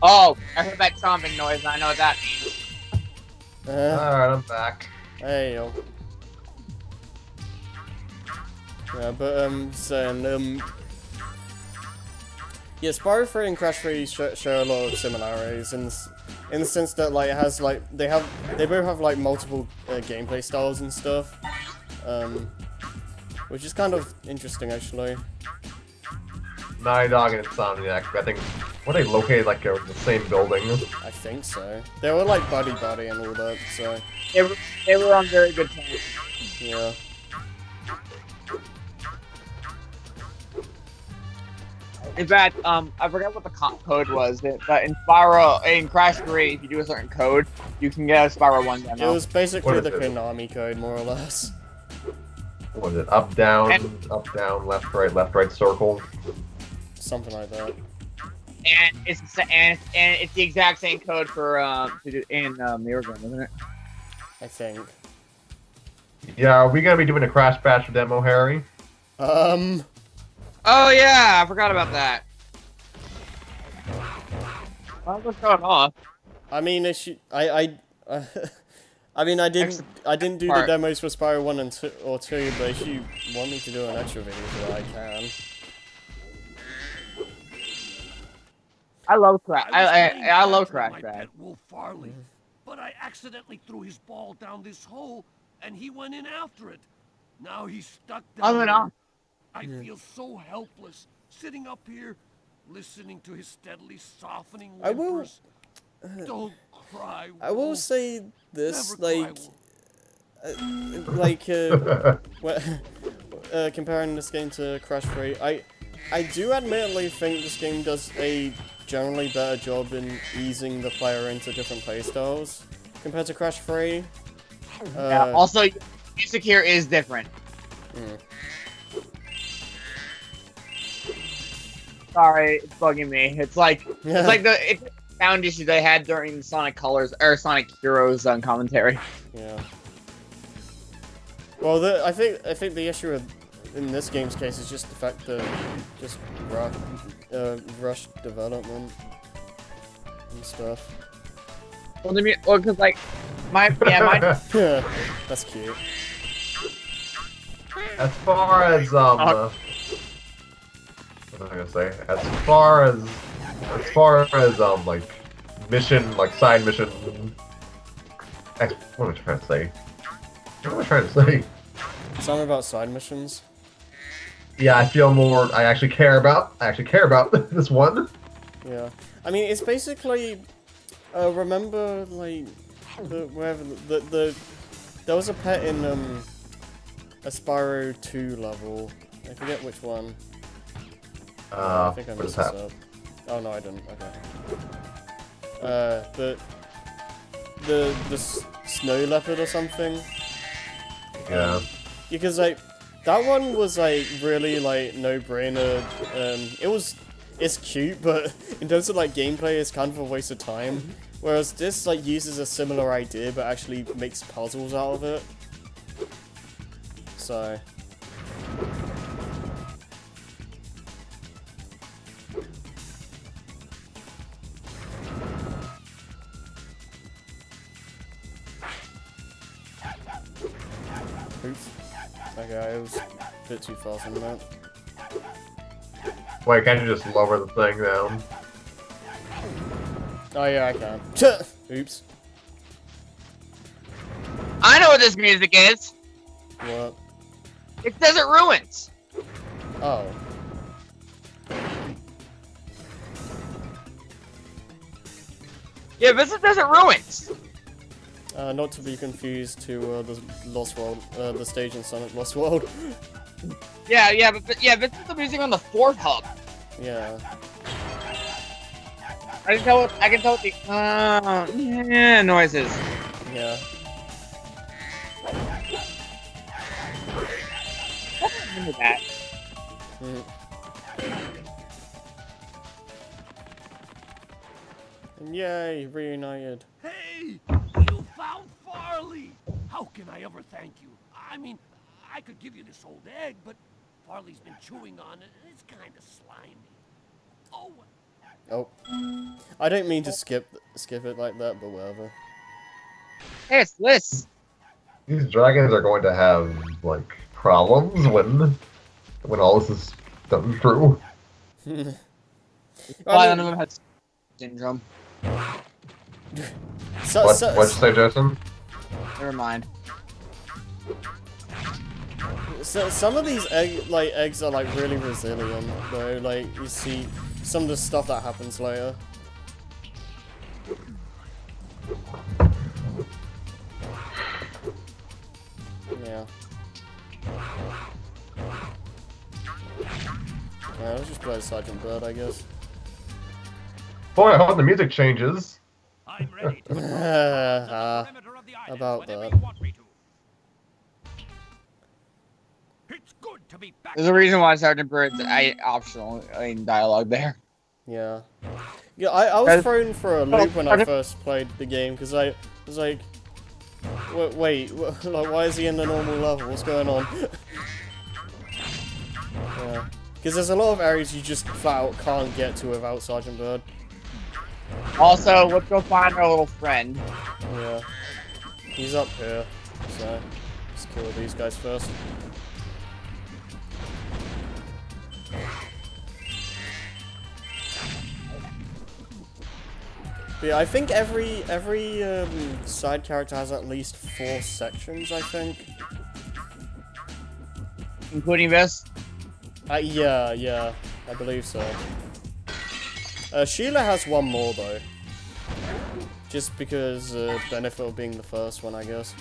Oh, I heard that chomping noise. I know what that means. Uh, Alright, I'm back. Hey yo. Yeah, but um, saying um, yeah, Spyro 3 and Crash 3 sh share a lot of similarities in s- in the sense that like it has like they have they both have like multiple uh, gameplay styles and stuff, um, which is kind of interesting actually. Naughty Dog and Insomniac. I think were they located like in the same building? I think so. They were like buddy buddy and all that, so They were, they were on very good terms. yeah. In fact, um, I forgot what the co- code was, that- but in Spyro, in Crash 3, if you do a certain code, you can get a Spyro 1 demo. It was basically What the is it? Konami code, more or less. What is it? Up, down, And- up, down, left, right, left, right, circle. Something like that. And it's the, and, and it's the exact same code for um to do in um, the Organ, isn't it? I think. Yeah, are we gonna be doing a Crash Bash demo, Harry? Um, Oh yeah, I forgot about that. Well, what's going on? I mean, it should, I, I, uh, I mean, I didn't, I didn't do the demos for Spyro one and two, or two, but if you want me to do an extra video for that, I can. I love Crash. I, was I, I love Crash my Bash. pet Wolf Farley, but I accidentally threw his ball down this hole, and he went in after it. Now he's stuck down I'm an there. off. I feel so helpless, sitting up here, listening to his steadily softening I will- whimpers. Don't cry, I will say this, Never like, Wolf. uh, like, uh, wh- uh, comparing this game to Crash 3, I, I do admittedly think this game does a generally better job in easing the player into different playstyles compared to Crash 3. Uh, Yeah. Also, music here is different. mm. Sorry, it's bugging me. It's like Yeah. it's like the it's sound issue they had during Sonic Colors or Sonic Heroes um, commentary. Yeah. Well, the, I think I think the issue with, in this game's case is just the fact that just rush, uh, rush development and stuff. Well, the mu- well, cause like my yeah my That's cute. as far as um, uh, was gonna say? As far as as far as um, like mission, like side mission. What am I trying to say? What am I trying to say? Something about side missions. Yeah, I feel more. I actually care about. I actually care about this one. Yeah. I mean, it's basically. Uh, remember, like, the wherever the the there was a pet in um a Spyro 2 level. I forget which one. Uh, I think I messed this up. Oh no, I didn't. Okay. Uh, the the s- snow leopard or something. Yeah. Because like that one was like really like no brainer. Um, it was it's cute, but in terms of like gameplay, it's kind of a waste of time. Whereas this like uses a similar idea, but actually makes puzzles out of it. So. Okay, I was a bit too fast on that. Wait, can't you just lower the thing down? Oh yeah, I can. Oops. I know what this music is. What? It's Desert Ruins. Oh. Yeah, this is Desert Ruins. Uh, not to be confused to uh, the Lost World, uh, the stage in Sonic Lost World. Yeah, yeah, but, but yeah, this is the music on the fourth hub. yeah. I can tell. What, I can tell what the uh, yeah noises. Yeah. I don't remember that. Mm. And yay, reunited. Hey, you found Farley. How can I ever thank you? I mean, I could give you this old egg, but Farley's been chewing on it, and it's kind of slimy. Oh, Oh. I don't mean to skip skip it like that, but whatever. Hey, it's Liz. These dragons are going to have like problems when when all this is done through. Why I none mean, of them had syndrome? so, What so, what'd you say, Jason? Never mind. so, some of these egg like eggs are like really resilient though. Like you see some of the stuff that happens later. Yeah. Yeah, let's just play Sergeant Byrd, I guess. Boy, I hope the music changes. I'm ready to The about whenever that. you want me to. It's good to be back. There's a reason why Sergeant Byrd's I, optional in dialogue there. Yeah. Yeah, I, I was Guys- thrown for a loop when I first played the game because I was like, wait, wait, like why is he in the normal level? What's going on? yeah. Because there's a lot of areas you just flat out can't get to without Sergeant Byrd. Also, let's go find our little friend. Yeah. He's up here, so let's kill these guys first. But yeah, I think every every um, side character has at least four sections. I think. Including this. Uh, yeah, yeah, I believe so. Uh, Sheila has one more though. Just because uh, benefit of being the first one, I guess.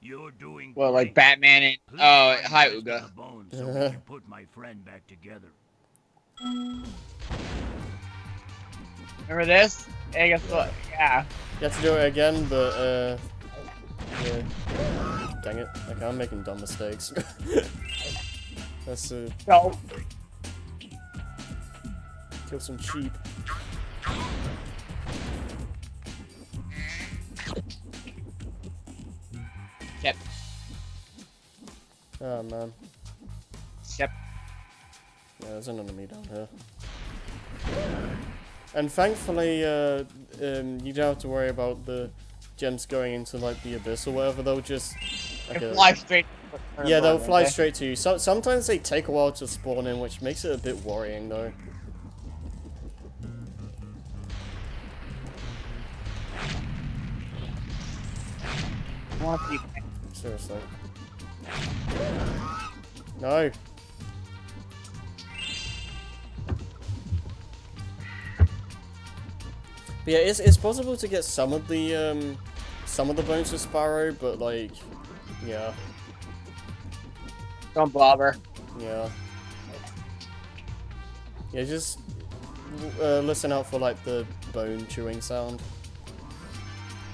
You're doing Well, like. Batman and Please oh, hi the rest of Uga. the bones so we can put my friend back together. Remember this? Hey, guess what? Yeah. You have to do it again, but uh, yeah. Dang it! Okay, I'm making dumb mistakes. Let's uh, So, kill some sheep. yep, Oh man, yep. yeah, there's an enemy down here. And thankfully, uh, um, you don't have to worry about the gems going into like the abyss or whatever. They'll just okay, fly straight. Yeah, they'll fly straight to you. So, sometimes they take a while to spawn in, which makes it a bit worrying, though. No. But yeah, it's, it's possible to get some of the um, some of the bones of Sparrow, but like, yeah, Don't bother. yeah, yeah. Just uh, listen out for like the bone chewing sound.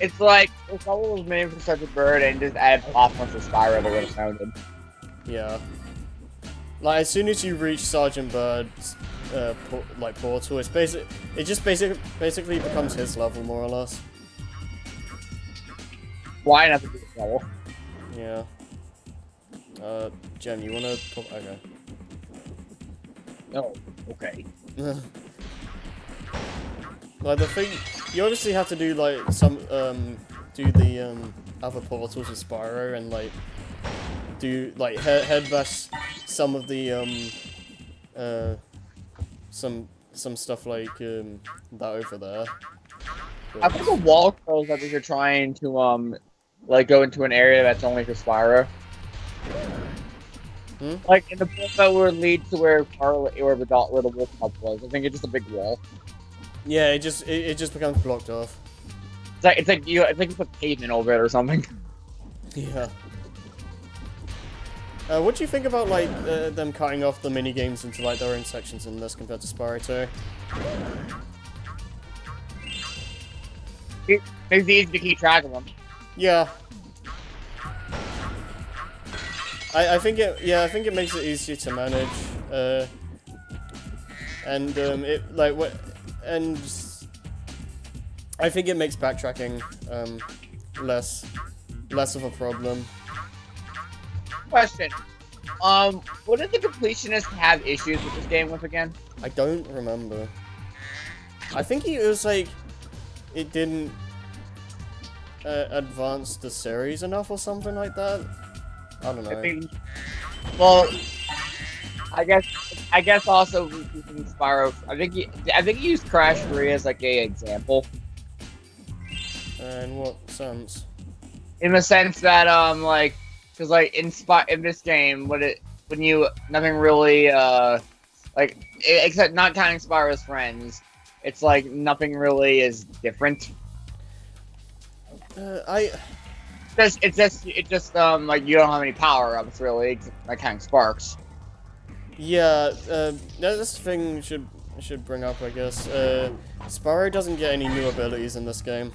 It's like if someone was made for such a bird and just add platforms to Spyro, they would have sounded. Yeah. Like as soon as you reach Sergeant Byrd's uh, por- like portal, it's basic. It just basic basically becomes his level more or less. Why not to level? Yeah. Uh, Jen, you wanna? Pop- okay. No. Okay. like the thing, you obviously have to do like some um do the um other portals with Spyro and like do like head head headbash some of the um uh some some stuff like um that over there. I think the wall curls that you're trying to um like go into an area that's only for Spyro. Hmm? Like in the book that would lead to where Carly where the dot where the wolf hub was. I think it's just a big wall. Yeah, it just it, it just becomes blocked off. It's like it's like you it's like you put pavement over it or something. Yeah. Uh, what do you think about like uh, them cutting off the mini games into like their own sections in this compared to Spyro 2? It's easy to keep track of them. Yeah. I, I think it yeah I think it makes it easier to manage. Uh, and um, it like what and I think it makes backtracking um, less less of a problem. Question. Um, what did the completionist have issues with this game with again? I don't remember. I think it was like it didn't uh, advance the series enough or something like that. I don't I know. think. Well, I guess. I guess also using Spyro. I think he. I think he used Crash 3 as like a example, In what sense? in the sense that um like, because like in spot in this game, what it when you nothing really uh like except not counting Spyro's friends, it's like nothing really is different. Uh, I Just it's just it just um like you don't have any power ups really, like counting Sparx. yeah. Uh, no, this thing should should bring up, I guess. Uh, Spyro doesn't get any new abilities in this game.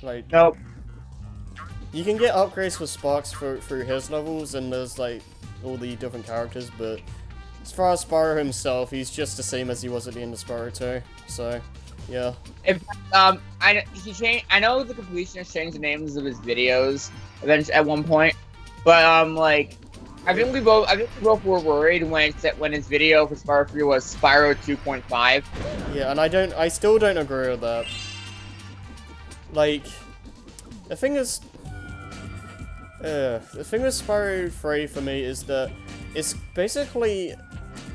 Like Nope. You can get upgrades for Sparx for, through his levels, and there's like all the different characters, but as far as Spyro himself, he's just the same as he was at the end of Spyro 2. So, yeah. If um, I he changed. I know the completionist changed the names of his videos eventually at one point, but um, like, I think we both. I think we both were worried when it when his video for Spyro 3 was Spyro 2.5. Yeah, and I don't, I still don't agree with that. Like, the thing is, uh, the thing with Spyro 3 for me is that it's basically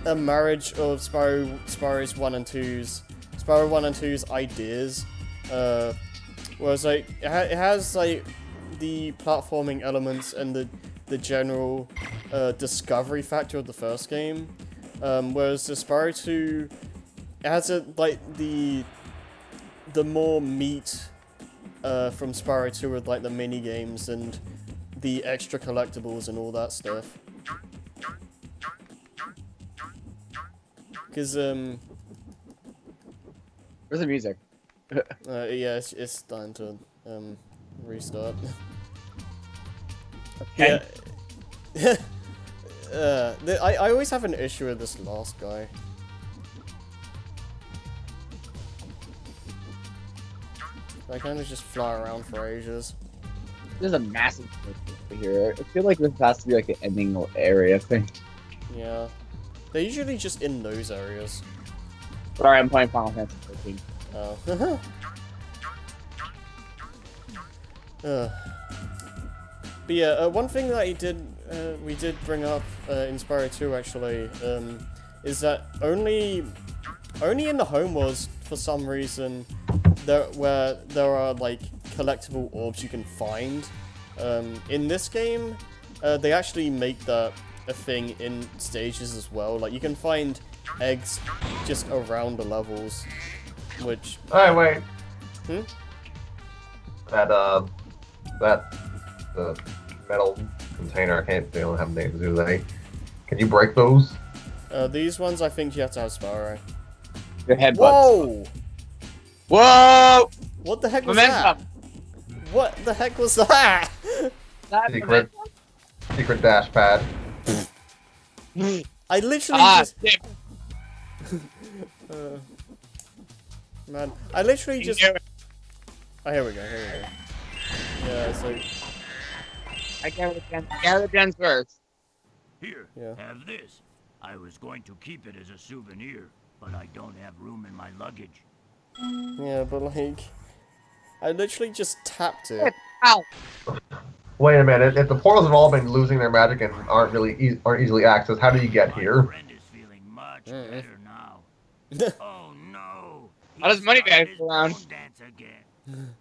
a marriage of Spyro, Spyro's 1 and 2's, Spyro 1 and 2's ideas, uh, whereas like, it, ha- it has like the platforming elements and the, the general, uh, discovery factor of the first game, um, whereas the Spyro 2 it has a like the the more meat uh, from Spyro 2 with like the mini games and the extra collectibles and all that stuff. Cause um Where's the music? uh, yeah it's, it's starting to um restart. Okay. Yeah. uh, the, I I always have an issue with this last guy. I kind of just fly around for ages. There's a massive over here. I feel like this has to be like an ending area thing. Yeah. They're usually just in those areas. Sorry, I'm playing Final Fantasy 13. Oh. uh. But yeah, uh, one thing that he did, uh, we did bring up uh, in Spyro 2 actually, um, is that only, only in the home was for some reason, there where there are like collectible orbs you can find. Um, in this game, uh, they actually make that a thing in stages as well. Like you can find eggs just around the levels, which Hey, wait. Hmm? That uh, that the metal container. I can't. They don't have names, do they? Can you break those? uh, these ones I think you have to have Spyro. Your headbutt. Whoa! Whoa! What the heck was that? Momentum. What the heck was that? That Secret. Secret dash pad. I literally Ah, just damn. uh, man, I literally just You. Oh, here we go, here we go. Yeah, so I gather the gens. I gather the gens first. Here, Yeah. have this. I was going to keep it as a souvenir, but I don't have room in my luggage. yeah, but like I literally just tapped it. Ow! Wait a minute. If the portals have all been losing their magic and aren't really e- aren't easily accessed, how do you get here? friend is feeling much Mm. Oh no! How does He money started bag his around? dance again.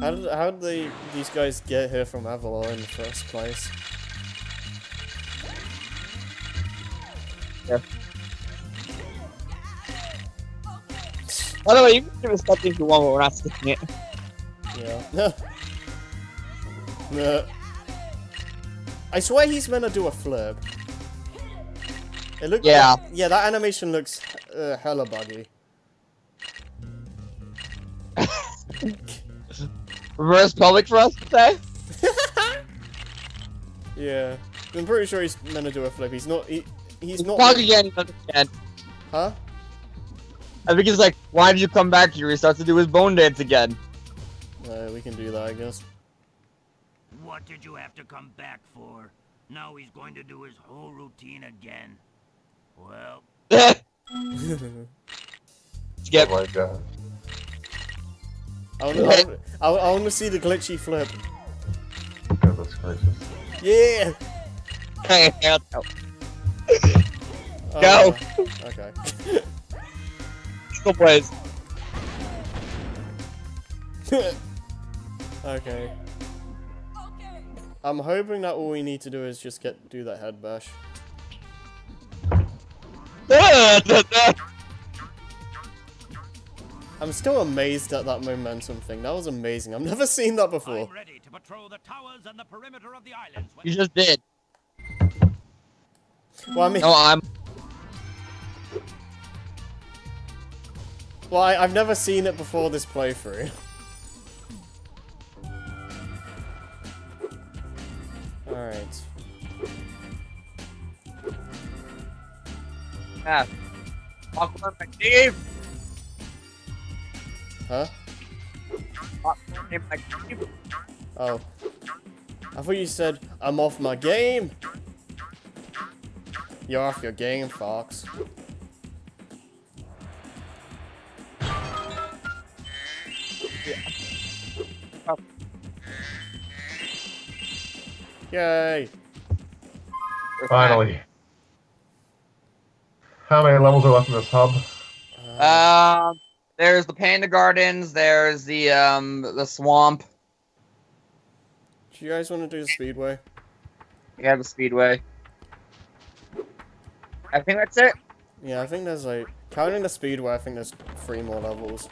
How did how did they these guys get here from Avalar in the first place? Yeah. By the way, you can give us something if you want, but we're not skipping it. Yeah. no. I swear he's meant to do a flip. It looks Yeah. yeah, that animation looks uh, hella buggy. Reverse pelvic for us to say? Yeah. I'm pretty sure he's meant to do a flip. He's not he, he's not Talk again, understand. Huh? I think he's like, why did you come back here? He starts to do his bone dance again. Uh, we can do that, I guess. What did you have to come back for? Now he's going to do his whole routine again. Well, Skip. Oh my god. I want to I, I want to see the glitchy flip. Goodness gracious. Yeah. Hey, hell no. Oh, Go. Okay. Go, boys. okay. I'm hoping that all we need to do is just get do that head bash. I'm still amazed at that momentum thing. That was amazing. I've never seen that before. I'm ready to patrol the towers and the perimeter of the islands. when- you just did. Well, I mean, No, I'm. well, I, I've never seen it before this playthrough. Alright. Yeah. Popcorn McDave. Huh? Oh. I thought you said, I'm off my game. You're off your game, Fox. Yay! Finally. How many levels are left in this hub? Uh, Um, there's the Panda Gardens. There's the um the swamp. do you guys want to do the speedway? Yeah, the speedway. I think that's it. Yeah, I think there's like counting the speedway. I think there's three more levels.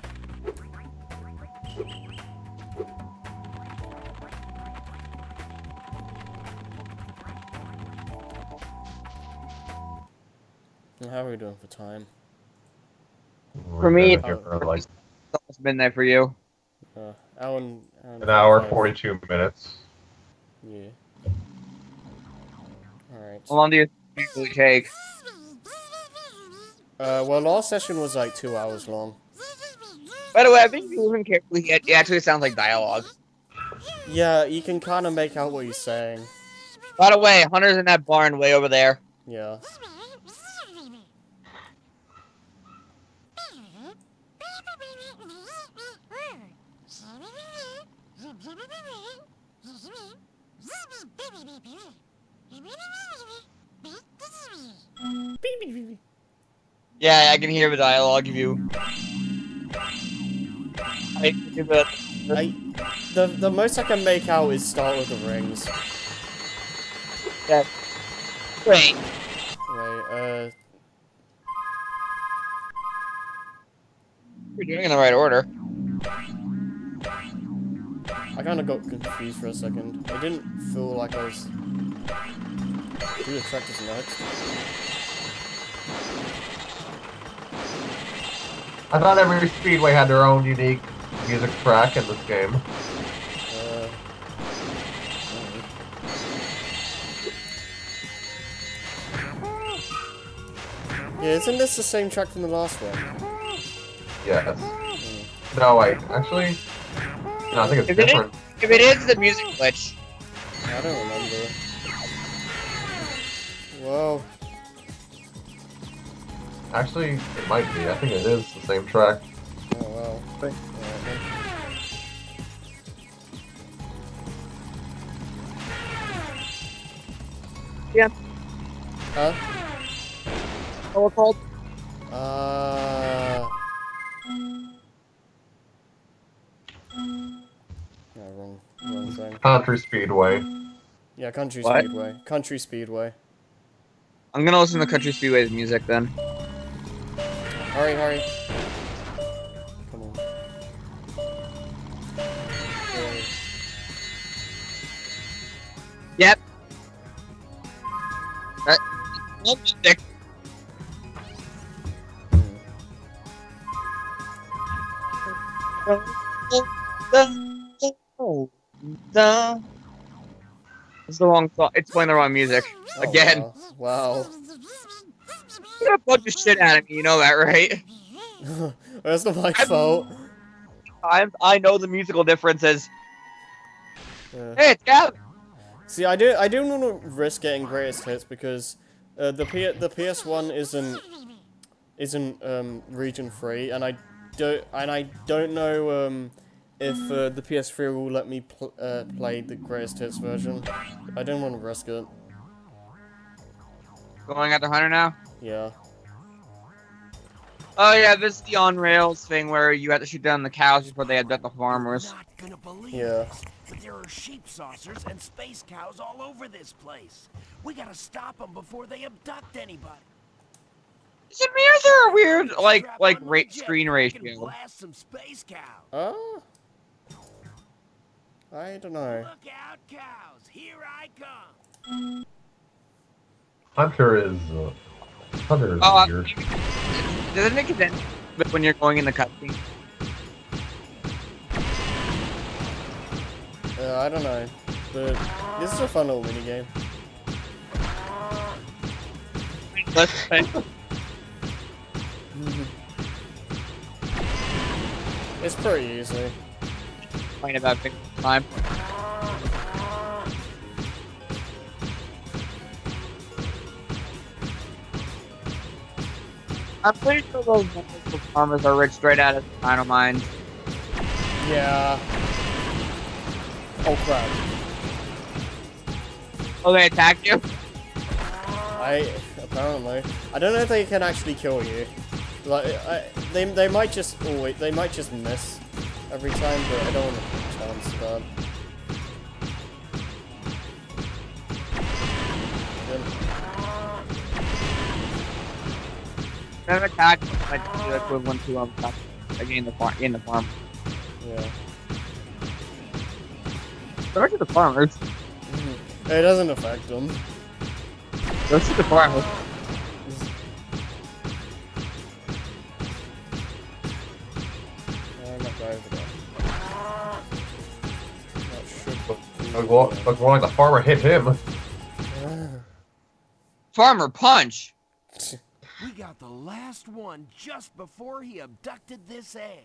How are we doing for time? For me, We've been here for like It's almost been there for you. Uh, hour and, and an hour, 45. 42 minutes. Yeah. Alright. How long do you usually take? Uh, well, last session was like two hours long. By the way, I think you listen carefully, it it actually sounds like dialogue. Yeah, you can kind of make out what he's saying. By the way, Hunter's in that barn way over there. Yeah. Yeah, I can hear the dialogue of you. I can the- I, the the most I can make out is start with the rings. Wait, Wait, uh, you're doing it in the right order. I kind of got confused for a second. I didn't feel like I was. Do the track is next. I thought every speedway had their own unique music track in this game. Uh, yeah, isn't this the same track from the last one? Yes. No, wait. Actually, no, I think it's If it is- If it is the music glitch, I don't remember. Whoa. Actually, it might be. I think it is the same track. Oh wow. Alright then. Yeah. Huh? what we're called? Uh. Wrong, wrong thing. Country Speedway. Yeah, Country What? Speedway. Country Speedway. I'm gonna listen to Country Speedway's music then. Hurry, hurry. Come on. Okay. Yep. That, no music. It's the wrong song. It's playing the wrong music. Oh, Again. Wow. wow. You're gonna bug the shit out of me, you know that, right? That's not my fault. I I know the musical differences. Yeah. Hey, it's Gavin. See, I do I do want to risk getting greatest hits because uh, the P the PS One isn't isn't um, region free, and I don't and I don't know um, if uh, the PS3 will let me pl uh, play the greatest hits version. I don't want to risk it. Going at the Hunter now. Yeah. Oh yeah, this is the on rails thing where you have to shoot down the cows before they abduct the farmers. Not gonna believe Yeah. this, but there are sheep saucers and space cows all over this place. We gotta stop them before they abduct anybody. Is it me or is there a weird like like on my rate screen we can ratio? blast some space cows. Uh, I don't know. Look out, cows! Here I come. Hunter is. Uh, Hunter is Oh, weird. does it make sense but when you're going in the cutscene? Uh, I don't know. But this is a fun little mini game. Let's say. It's pretty easy. complain about big time. I'm pretty sure those wonderful farmers are rich straight out of the final mines. Yeah. Oh crap. Oh, they attack you? I apparently I don't know if they can actually kill you. Like I, they they might just oh wait they might just miss every time, but I don't chance that. Attack be the equivalent to um, again the farm in the farm. Yeah. Go to the farmers. It doesn't affect them. Go to the farmers. Look, look, look more like the farmer hit him. Farmer punch. We got the last one just before he abducted this egg.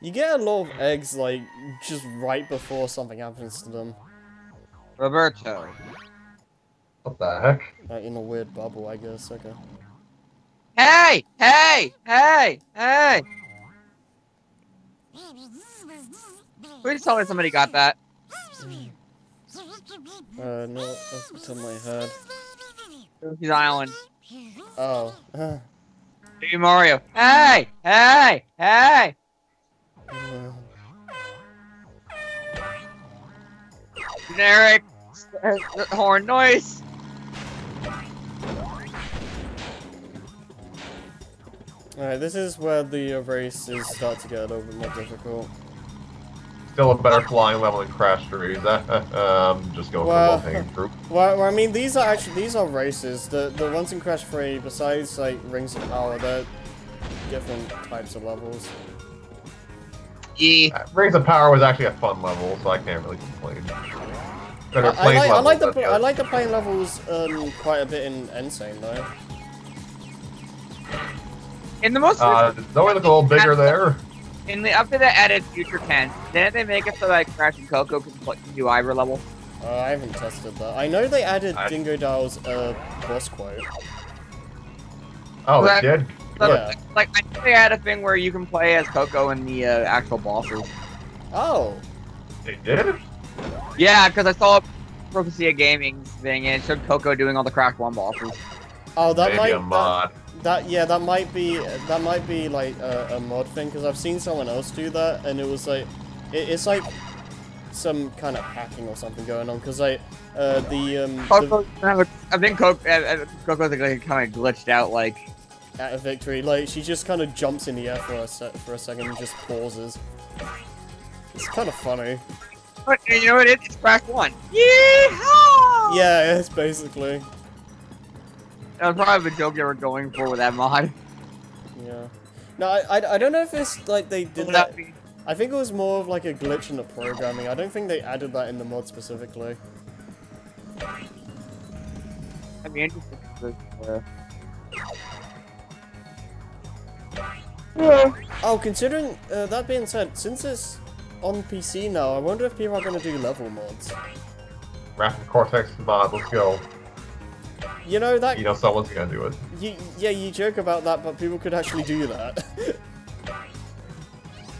You get a lot of eggs like just right before something happens to them. Roberto. What the heck? Like in a weird bubble, I guess. Okay. Hey! Hey! Hey! Hey! Please tell me somebody got that. Uh, no, that's top of my head. Yoshi's Island. Oh. Baby Mario. Hey! Hey! Hey! Generic uh, horn noise. Alright, this is where the races start to get a little bit more difficult. Still a better flying level than Crash 3. um, just going Well- for the hanging group. Well, well, I mean, these are actually these are races. The the ones in Crash 3, besides like Rings of Power, they're different types of levels. Yeah. Uh, Rings of Power was actually a fun level, so I can't really complain. Better I, I plane like I like the than I like the playing levels um quite a bit in Insane though. In the most Uh, don't we look a little bigger there? In the up to the added future tense, didn't they make it so like Crash and Coco can pl- can do Ivor level? Uh, I haven't tested that. I know they added I- Dingodile's uh boss quote. Oh, That- they did? So, Yeah. Like I think they had a thing where you can play as Coco in the uh, actual bosses. Oh, They did? Yeah, because I saw a Prophecy of Gaming thing and it showed Coco doing all the Crash One bosses. oh, that Maybe might a that, mod. That yeah, that might be that might be like a, a mod thing because I've seen someone else do that and it was like it, it's like some kind of hacking or something going on because like uh, the um the, Coco, I think Coco, uh, Coco's like, kind of glitched out. Like at a victory like she just kind of jumps in the air for a for a second and just pauses. It's kind of funny. but you know what? It is? It's Crash One. Yeehaw! Yeah, it's basically. That was probably the joke they were going for with that mod. Yeah. No, I, I, I don't know if it's like they did that. that I think it was more of like a glitch in the programming. I don't think they added that in the mod specifically. I'd be interested. to, uh, Oh, considering uh, that being said, since it's on PC now, I wonder if people are going to do level mods. Rapid Cortex mod, let's go. You know that You know someone's gonna do it. you, yeah, you joke about that, but people could actually do that.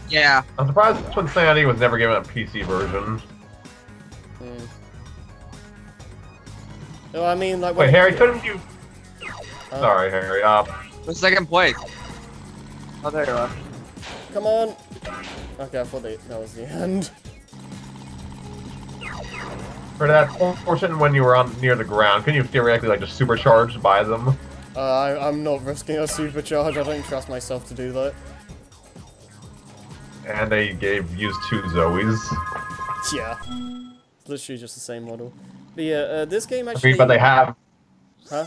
Yeah. I'm surprised Twinsanity was never given a PC version. Hmm. No, I mean, like, Wait, when- Harry, couldn't you? Uh, Sorry, Harry. Uh, The second place. Oh, there you are. Come on. Okay, I thought that was the end. For that portion when you were on near the ground, couldn't you theoretically like just supercharge by them? Uh, I, I'm not risking a supercharge. I don't trust myself to do that. And they gave used two Zoes. Yeah. Literally just the same model. But yeah, uh, this game I actually. mean, but they have Huh?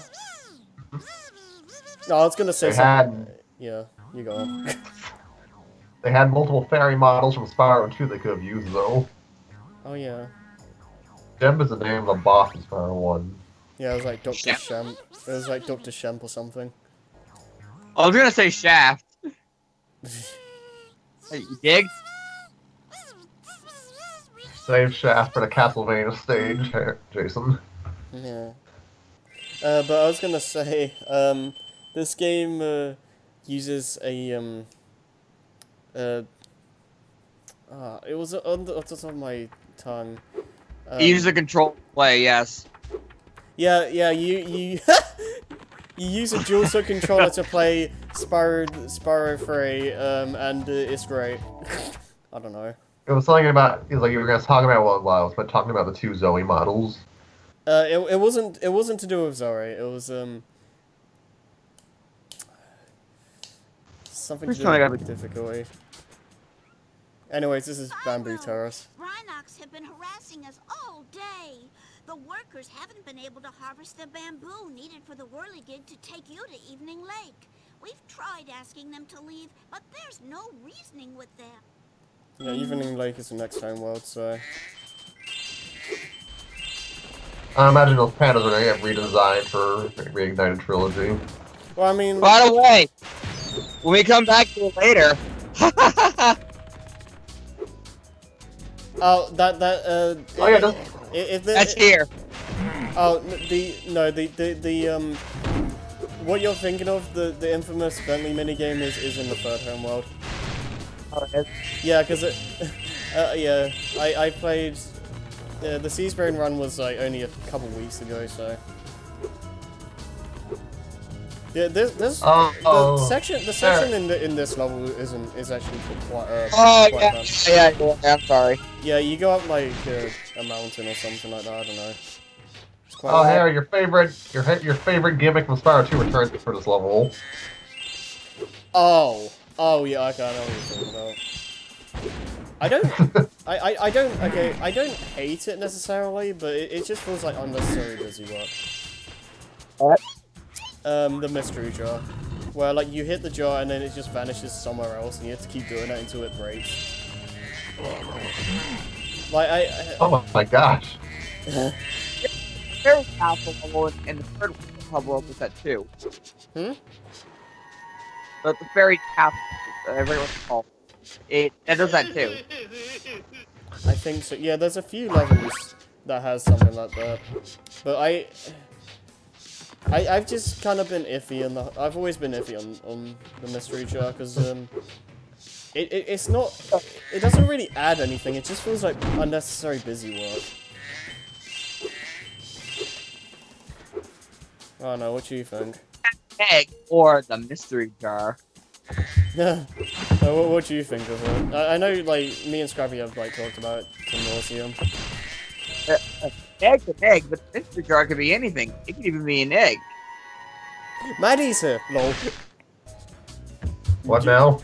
No, I was gonna say They something. had- Yeah, you go on. they had multiple fairy models from Spyro 2 they could have used though. oh yeah. Gem is the name of a boss in Spyro 1. Yeah, it was like Dr. Shemp. Shemp. It was like Dr. Shemp or something. I was gonna say Shaft. Hey, you dig? Save Shaft for the Castlevania stage, Jason. Yeah. Uh, but I was gonna say, um, this game uh, uses a um, uh, uh, it was on the, off the top of my tongue. Um, Use the control play, yes. Yeah, yeah, you you you use a dual stick controller to play Spyro Spyro 3, um, and uh, it's great. I don't know. It was something about, it was like you were going to talk about what it was, but talking about the two Zoe models. Uh, it, it wasn't it wasn't to do with Zoe. It was um something to Which do one I with got? difficulty. Anyways, this is Bamboo Terrace. Rhynocs have been harassing us all day. The workers haven't been able to harvest the bamboo needed for the whirligig to take you to Evening Lake. We've tried asking them to leave, but there's no reasoning with them. Yeah, Evening Lake is the next home world, so I imagine those pandas are going to get redesigned for Reignited Trilogy. well, I mean, By the way, when we come back to it later, oh that that uh, Oh, yeah, i- that's- i- if the, that's here. Oh, the no, the the the um, what you're thinking of the the infamous Bentley minigame is is in the third home world. Oh, Yeah, because it, uh, yeah, I I played. Uh, the Seaspring run was like only a couple weeks ago, so. Yeah, this this Oh, the oh, section the there. section in the, in this level isn't is actually quite uh, Oh, quite yeah, fun. yeah, yeah, I'm sorry. Yeah, you go up like uh, a mountain or something like that. I don't know. It's quite Oh, Harry, your favorite, your your favorite gimmick from Spyro 2 returns for this level. Oh, oh yeah, okay, I know what you're talking about. I don't, I, I, I don't, okay, I don't hate it necessarily, but it, it just feels like unnecessary busy work. What? Um, the mystery jar, where like you hit the jar and then it just vanishes somewhere else, and you have to keep doing it until it breaks. Like I, I Oh my gosh. Fairy Castle level in- in the third pub world was that too. Hmm? But the fairy castle, I forget what it's called. It that does that too. I think so. Yeah, there's a few levels that has something like that, but I, I, I've just kind of been iffy on the. I've always been iffy on on the mystery jar because um, it, it it's not. It doesn't really add anything. It just feels like unnecessary busy work. I don't know. What do you think? Egg or the mystery jar. Yeah. Uh, so what, what do you think of it? I, I know, like, me and Scrappy have, like, talked about it to nauseum. Uh, uh, Egg's an egg, but the mystery jar could be anything. It could even be an egg. Maddie's here! Lol. What now?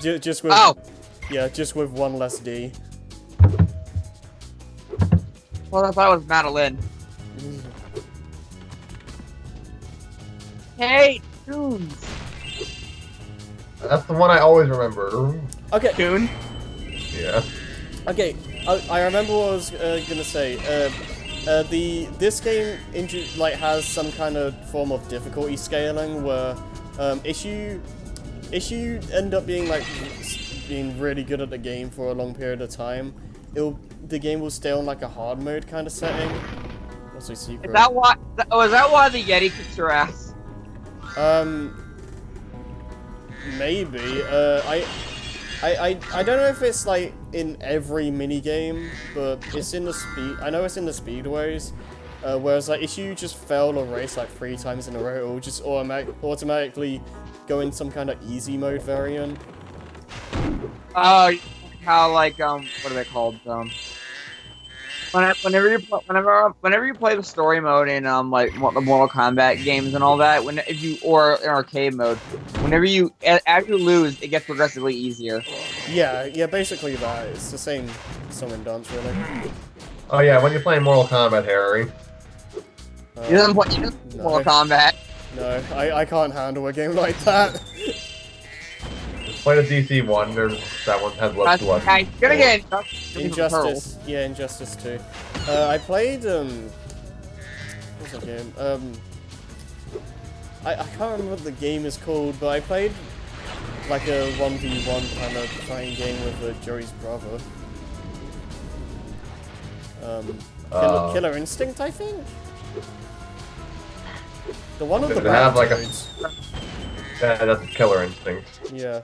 J- just with... Oh, Yeah, just with one less D. well, I thought it was Madeline. Hey, Toons. That's the one I always remember. Okay, Toon. Yeah. okay. I, I remember what I was uh, gonna say. Uh, uh, the this game like has some kind of form of difficulty scaling where um, issue if you end up being like being really good at the game for a long period of time, it'll the game will stay on like a hard mode kind of setting. Also secret. Is that why? Oh, is that why the Yeti kicks your ass? Um, maybe. Uh, I, I, I, I don't know if it's like in every mini game, but it's in the speed. I know it's in the speedways. Uh, whereas like if you just fail a race like three times in a row, it will just automatic automatically go in some kind of easy mode variant. Oh, how like um, what are they called? Um, whenever you pl- whenever whenever you play the story mode in um like the Mortal Kombat games and all that, when if you or in arcade mode, whenever you a- as you lose, it gets progressively easier. Yeah, yeah, basically that. It's the same song and dance really. Oh yeah, when you're playing Mortal Kombat, Harry. Uh, He doesn't play, he doesn't play no. Mortal Kombat. no, I, I can't handle a game like that. Just play the DC one. There's that one has less That's, blood. Okay, you're gonna get Injustice, yeah, Injustice 2. Uh, I played, um, what's that game? Um, I, I can't remember what the game is called, but I played like a 1v1 kind of fighting game with uh, Joey's brother. Um, Killer, Uh. Killer Instinct, I think? The one with Did the it have, like, a- Battletoads. Yeah, that's Killer Instinct. Yeah.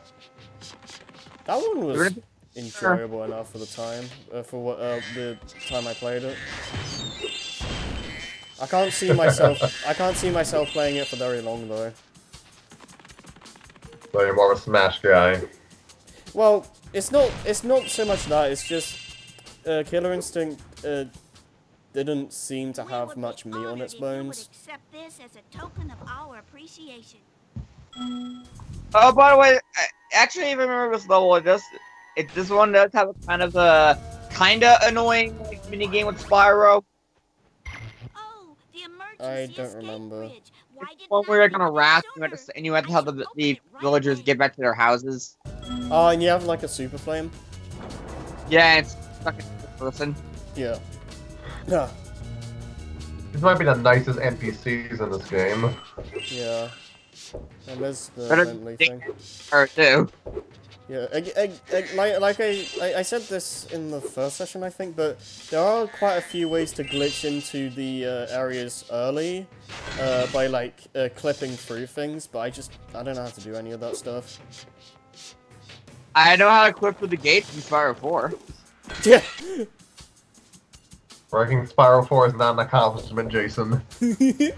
That one was gonna- enjoyable enough for the time, uh, for what uh, the time I played it. I can't see myself. I can't see myself playing it for very long though. So you're more of a Smash guy. Well, it's not. It's not so much that. It's just uh, Killer Instinct uh, didn't seem to have much meat on honored its if you would bones. Oh, by the way, I- actually, even remember this level, it just It this one does have a kind of a kind of annoying like mini game with Spyro. Oh, the emergency I don't remember. bridge. Why did One where you're gonna of it wrath you had to, and you have to help the, the open it right villagers get back to their houses. Oh, and you have like a super flame. Yeah, it's fucking person. Yeah. Yeah. These might be the nicest NPCs in this game. Yeah. And there's the Better friendly dig- thing. Or two. Yeah, I, I, I- like, like I, I, I said this in the first session, I think, but there are quite a few ways to glitch into the uh, areas early uh, by, like, uh, clipping through things, but I just, I don't know how to do any of that stuff. I know how to clip through the gates in Spyro 4. Yeah! Breaking Spyro 4 is not an accomplishment, Jason.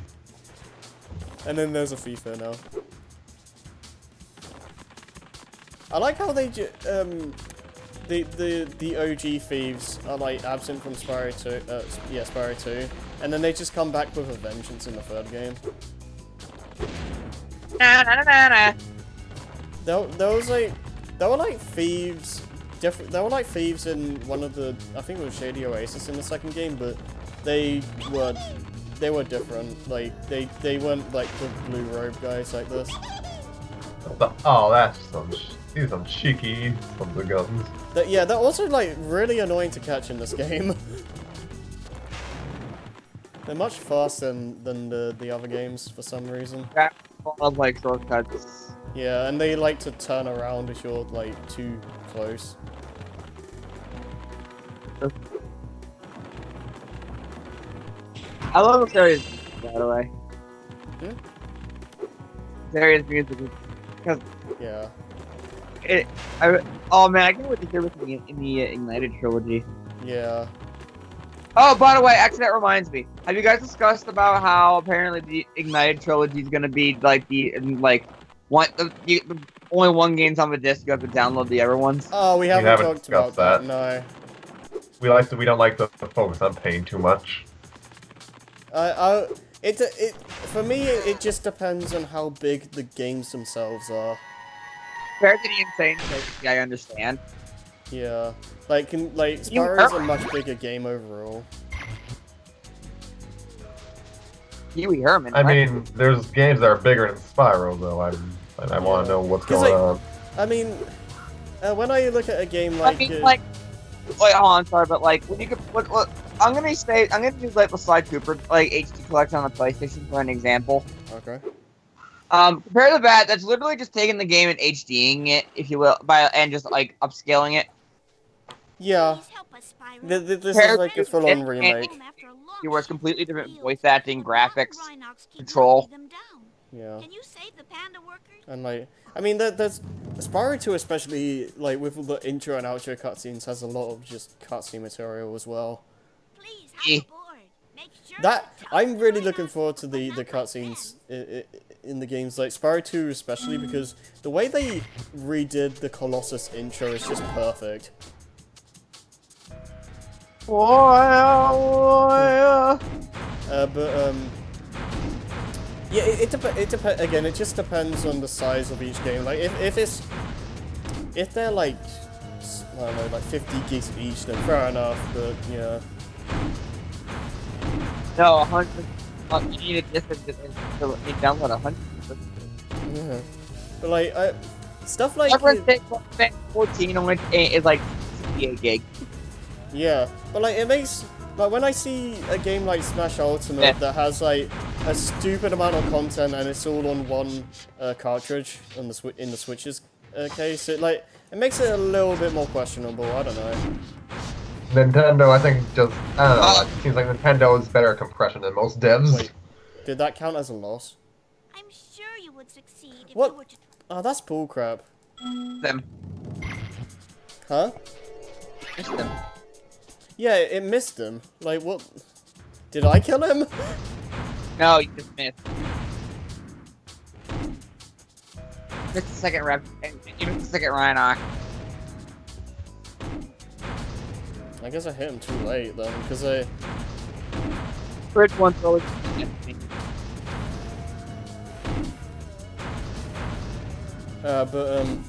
and then there's a FIFA now. I like how they um the the the OG thieves are like absent from Spyro 2, uh, yeah Spyro 2, and then they just come back with a vengeance in the third game. Na, na, na, na, na. There, there was like there were like thieves different there were like thieves in one of the I think it was Shady Oasis in the second game, but they were they were different. Like they they weren't like the blue robe guys like this. The- oh, that's some. These are some cheeky sons of guns. That, yeah, they're also like really annoying to catch in this game. they're much faster than, than the, the other games for some reason. I love like shortcuts. Yeah, and they like to turn around if you're like too close. I love this area's by the way. Hmm? This area's music is Yeah. it. I, oh man, I can't wait to hear this in the, in the uh, Ignited trilogy. Yeah. Oh, by the way, actually, that reminds me. Have you guys discussed about how apparently the Ignited trilogy is gonna be like the in, like one the, the, the only one game's on the disc. You have to download the other ones. Oh, we haven't, haven't talked about discussed that. that. No. We like to. We don't like to, to focus on pain too much. I, I, it, it, for me, it, it just depends on how big the games themselves are. Compared to the N. Sane trilogy, I understand. Yeah. Like, can, like, You Spyro is a much bigger game overall. Pee Wee Herman. I what? mean, there's games that are bigger than Spyro, though. I, and I want to know what's going like, on. I mean, uh, when I look at a game I like, mean, uh, like, wait, hold on, sorry, but like, when you could, look, look, I'm gonna say, I'm gonna use like the Sly Cooper, like HD collection on the PlayStation for an example. okay, Um, compared to that, that's literally just taking the game and HDing it, if you will, by and just like upscaling it. Yeah. Please help us, Spyro. Th- th- this Fair is like a full-on remake. Home after a It was completely different voice acting, graphics, control. knocking them down. Yeah. Can you save the panda workers? And like, I mean, there, there's Spyro 2 especially like with the intro and outro cutscenes has a lot of just cutscene material as well. Please hop aboard. Make sure That I'm really looking forward to the we're the cutscenes in, in the games like Spyro 2 especially because the way they redid the Colossus intro is just perfect. Uh, but um, yeah, it it, dep- it dep- again. It just depends on the size of each game. Like if if it's if they're like I don't know, like 50 gigs each, then fair enough. But yeah, No, a hundred. Uh, you need a distance to to you download a hundred. yeah. But like I, stuff like Everyone thinks that 14 only is like 68 gig. Yeah, but like it makes like when I see a game like Smash Ultimate Yeah. that has like a stupid amount of content and it's all on one uh, cartridge on the in the Switch's uh, case, it like it makes it a little bit more questionable. I don't know. Nintendo, I think, just I don't know. Uh, it seems like Nintendo is better at compression than most devs. Wait, did that count as a loss? I'm sure you would succeed if What? you were to Oh, that's bullcrap. Them. Huh? Missed them. Yeah, it missed them. Like what? Did I kill him? No, you just missed. Missed the second rep. You missed the second Rhynoc. I guess I hit him too late then, because I. First one's always. Uh, but um.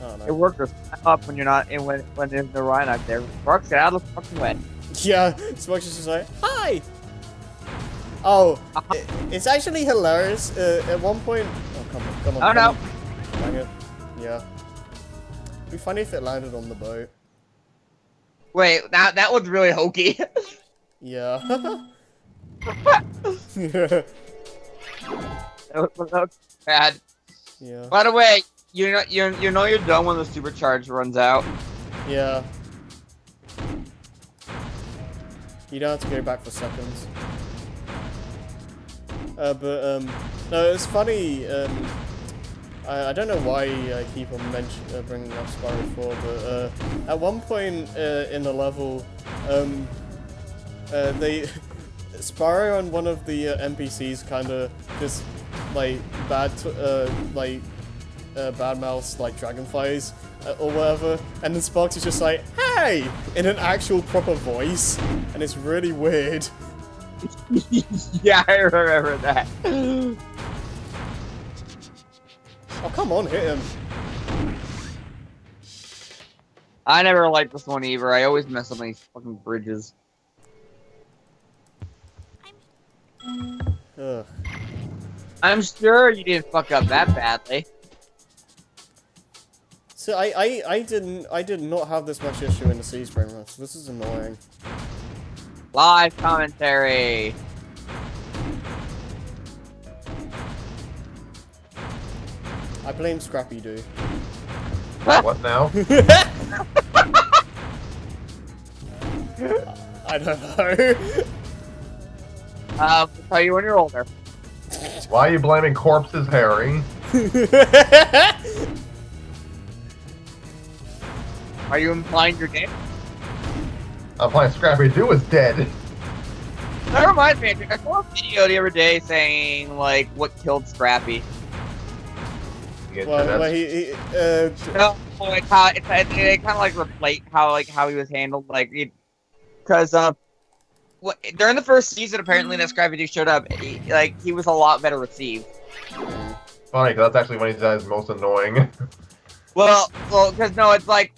I don't know. Up when you're not in when when there's no Rhynoc there. Sparx get out of the fucking way. Yeah, Sparx is just like, hi! Oh, Uh-huh. it, it's actually hilarious. Uh, at one point... Oh, come on, come on. Oh, come no. on. Dang it. Yeah. It'd be funny if it landed on the boat. Wait, that that was really hokey. Yeah. that was that was bad. yeah. By the way, you know you you know you're done when the supercharge runs out. Yeah. You don't have to go back for seconds. Uh, but, um, no, it's funny, um, I, I don't know why I keep on mention, uh, bringing up Spyro 4, but, uh, at one point, uh, in the level, um, uh, they, Spyro and one of the uh, NPCs kind of just, like, bad, uh, like, uh, bad mouths like dragonflies uh, or whatever, and then Sparx is just like, "Hey!" in an actual proper voice, and it's really weird. yeah, I remember that. Oh come on, hit him! I never liked this one either. I always mess up these fucking bridges. Ugh. I'm sure you didn't fuck up that badly. So I, I, I didn't, I did not have this much issue in the Sea Spring Rush. This is annoying. Live commentary. I blame Scrappy Doo. what now? I don't know. Uh, we'll tell you when you're older. Why are you blaming corpses, Harry? Are you implying you're dead? I'm playing Scrappy Doo is dead. That reminds me, I saw a video the other day saying, like, what killed Scrappy. Yeah, well, that's- well, he, he uh, No, like, how, it's, it, it kind of, like, reflate how, like, how he was handled, like, because, uh, what, during the first season, apparently, that Scrappy Doo showed up, he, like, he was a lot better received. Funny, because that's actually when he's at his most annoying. Well, well, because, no, it's like,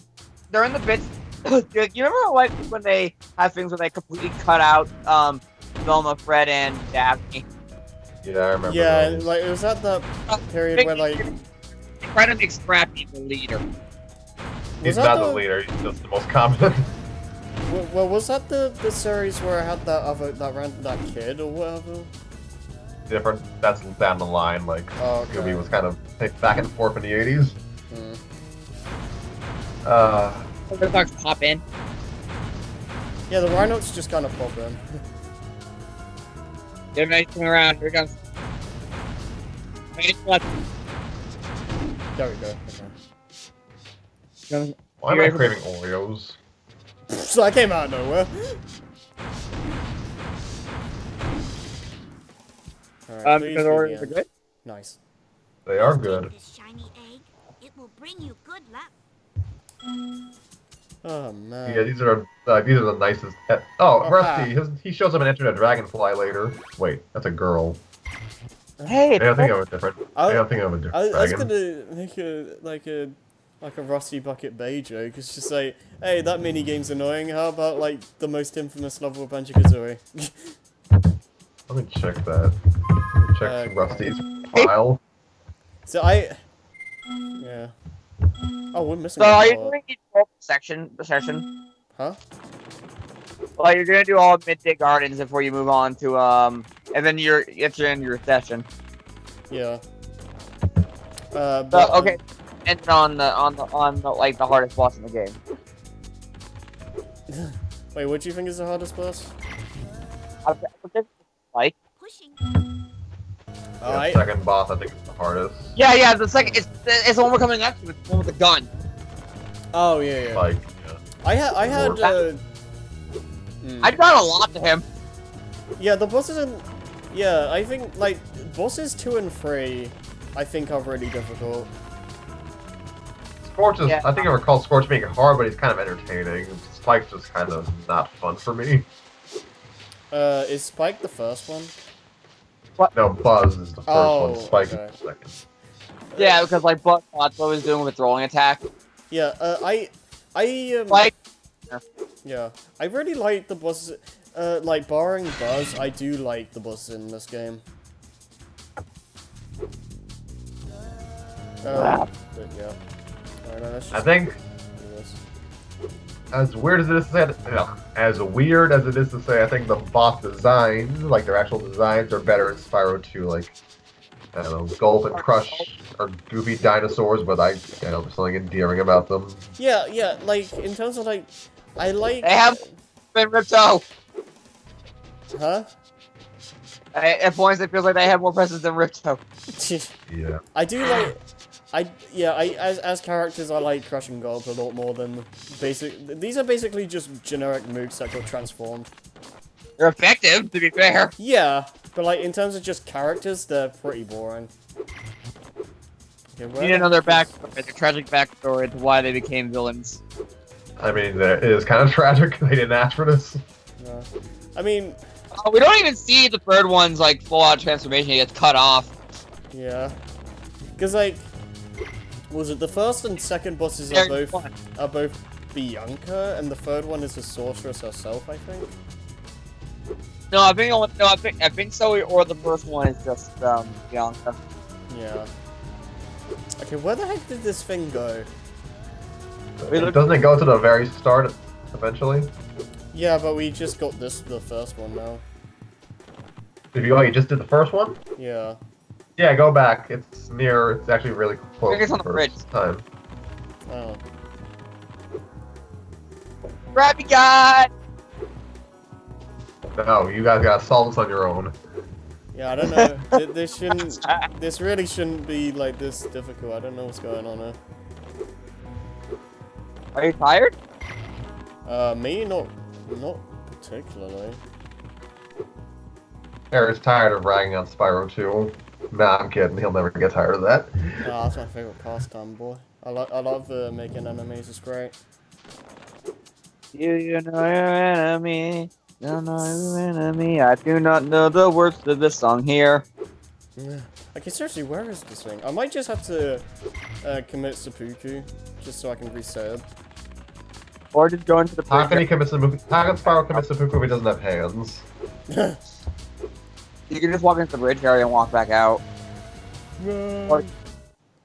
during the bits, you remember, like, when they have things where they completely cut out, um, Velma, Fred, and Daphne? yeah, I remember. yeah, those. like it was at that period where like They try to make Scrappy the leader. he's not the the- leader. He's just the most competent. Well, well, was that the the series where I had that other that ran that kid or whatever? different. That's down the line. Like Oh, Scooby okay. was kind of picked back and forth in the '80s. Hmm. Uh, The bugs pop in. Yeah, the Rhynocs just kind of pop in. Get a nice thing around. Here it comes. Nice left. There we go. Okay. why am I able- craving Oreos? So I came out of nowhere. Alright, Um, please because Oreos are good. Nice. They are good. This shiny egg. It will bring you good luck. Oh man. Yeah, these are uh, these are the nicest. Oh, Oh, Rusty. His, he shows up and entered a dragonfly later. Wait, that's a girl. Hey, I don't think of a different. I- I don't think of a I, different I was dragon. gonna make a like a like a rusty bucket bay joke. It's just like, hey, that mini game's annoying. How about like the most infamous level of Banjo Kazooie? Let me check that. Let me check Uh, Rusty's file. so I, yeah. Oh, we're missing. So a are you part. doing each section? The session? Huh? Well, you're gonna do all midday gardens before you move on to um, and then you're it's your end of your session. Yeah. Uh, but, um, okay, and on the on the on the like the hardest boss in the game. Wait, what do you think is the hardest boss? Like Pushing. Oh, Yeah, I, second boss, I think it's the hardest. yeah, yeah. The second it's it's the one we're coming up to. It's the one with the gun. oh yeah, yeah. Like, yeah. I had, I had. Uh, hmm. I've done a lot to him. Yeah, the bosses in. Yeah, I think like bosses two and three, I think are really difficult. Scorch is. Yeah. I think I recall Scorch being hard, but he's kind of entertaining. Spike's just kind of not fun for me. Uh, is Spike the first one? No, Buzz is the first Oh, one. Spike okay. is the second. Yeah, because like Buck that's what I was doing with throwing attack. Yeah, uh, I, I um, Like yeah, I really like the bosses. Uh, like barring Buzz, I do like the buzz in this game. Uh, but yeah. Alright, now let's I think as weird as it is to say, ugh, as weird as it is to say, I think the boss designs, like their actual designs, are better in Spyro 2. Like, I don't know, Gulp and Crush are goofy dinosaurs, but I, I don't know, there's something endearing about them. Yeah, yeah, like in terms of like, I like. They have- been Ripto. Huh? I- At points, it feels like they have more presence than Ripto. Yeah. I do like. I yeah. I as as characters, I like crushing and Gulp a lot more than basic. These are basically just generic moves that got transformed. They're effective, to be fair. Yeah, but like in terms of just characters, they're pretty boring. Okay, You where need the- another backstory, the tragic backstory to why they became villains. I mean, it is kind of tragic. They didn't ask for this. No. I mean, Oh, we don't even see the third one's like full out transformation. He gets cut off. yeah, because like, was it the first and second bosses are Very both fun. are both Bianca, and the third one is the sorceress herself, I think. No, I think no, I think I think so. Or the first one is just um Bianca. Yeah. Okay, where the heck did this thing go? We look- Doesn't it go to the very start eventually? Yeah, but we just got this the first one now. If you, oh, you just did the first one? Yeah. Yeah, go back. It's near. It's actually really close. think it's on the first Time. Oh. Grabby God. No, you guys gotta solve this on your own. Yeah, I don't know. Th- this shouldn't. This really shouldn't be like this difficult. I don't know what's going on here. Are you tired? Uh, me not, not particularly. Eric's tired of ragging on Spyro 2. Nah, I'm kidding. He'll never get tired of that. Ah, that's my favorite pastime, boy. I like. I love uh, making enemies. It's great. You, you know your enemy. You know your enemy. I do not know the words to this song here. Yeah. Okay, seriously, where is this thing? I might just have to uh, commit seppuku just so I can reset. Or just go into the How can he bridge. commit seppuku? How can Spyro commit seppuku if he doesn't have hands? You can just walk into the bridge area and walk back out. no.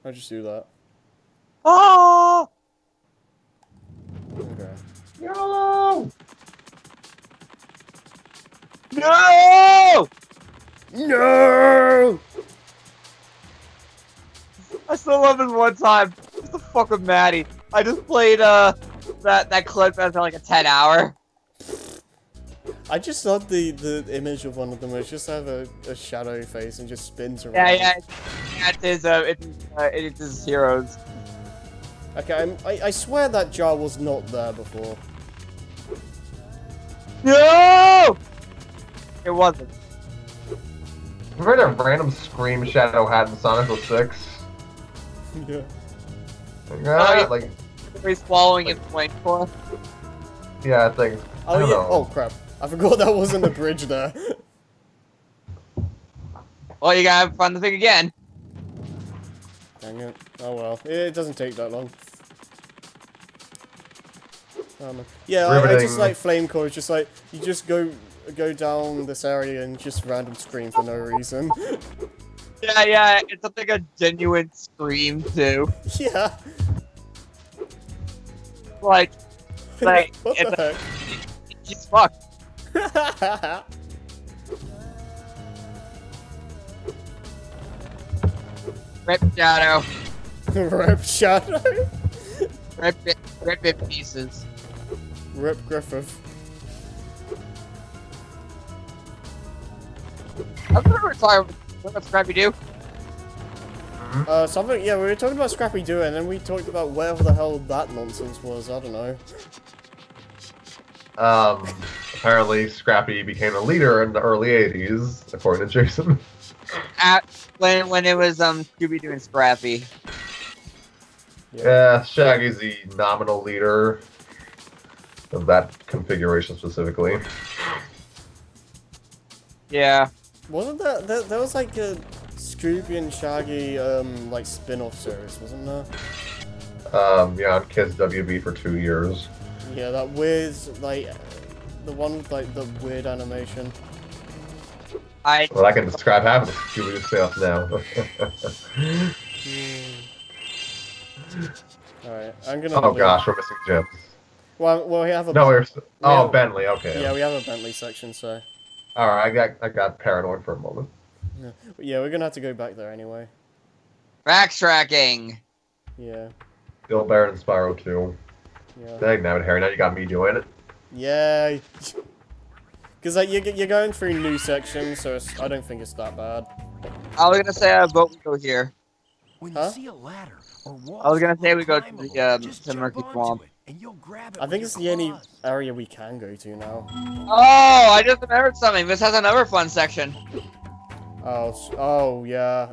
I'll just do that. Oh! Okay. No! No! No! I still love this one time. What the fuck with Maddie? I just played uh that that clip as like a 10 hour. I just love the, the image of one of them. It's just have a, a shadow face and just spins around. Yeah, yeah. yeah it's his uh it's uh, it's heroes. Okay, I'm, I, I swear that jar was not there before. No! It wasn't. I heard a random Scream Shadow hat in Sonic 06? yeah. Like, ah, yeah. like, He's swallowing his flame core. yeah, I think. Oh I don't yeah. know. Oh crap! I forgot that wasn't the bridge there. Well, you gotta find the thing again. Dang it. Oh well. It doesn't take that long. Man. Yeah, I, I just like flame core. It's just like you just go go down this area and just random scream for no reason. Yeah, yeah. It's like a genuine scream too. yeah. Like, like what the he's fucked. Rip Shadow. Rip Shadow. Rip it. Rip it pieces. Rip Griffith. I thought we were talking about Scrappy Doo. Uh, something. Yeah, we were talking about Scrappy Doo, and then we talked about whatever the hell that nonsense was. I don't know. Um, apparently Scrappy became a leader in the early 80s, according to Jason. At when when it was um Scooby Doo and Scrappy. Yeah, Shaggy's the nominal leader of that configuration specifically. Yeah. Wasn't that there, there was like a Scooby and Shaggy um like spin-off series, wasn't there? Um, yeah, on Kids WB for two years. Yeah, that weird like the one with like the weird animation. I Well, I can describe half of the Scooby-Doo stuff now. Alright, I'm gonna. oh leave. gosh, we're missing gems. Well, well, we have a. No, we're. Oh, Yeah. Bentley. Okay. Yeah, we have a Bentley section, so All right, I got I got paranoid for a moment. yeah, we're gonna have to go back there anyway. backtracking. Yeah, Bill Barrett and Spyro too. yeah, Dang, now Harry, now you got me doing it. yay! Because like you're you're going through new sections, so it's, I don't think it's that bad. I was gonna say I vote we go here. When Huh? you see a ladder or wall, I was gonna say we go to the, um, just to Murky Swamp. and you'll grab it I think it's the only area we can go to now. Oh, I just remembered something. This has another fun section. Oh, oh yeah.